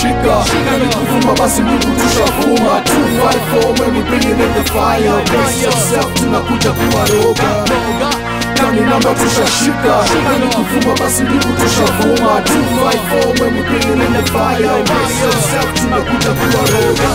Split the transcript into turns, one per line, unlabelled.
Chica, Chica Kuruma basimu kutusha vuma. 254 when we bringing in the fire. Brace yourself tunakuja kuwaroga kani namba tushashika. Kani kuvuma basi ndipo tushavuma. 254 when we bringing in the fire. Brace yourself tunakuja kuwaroga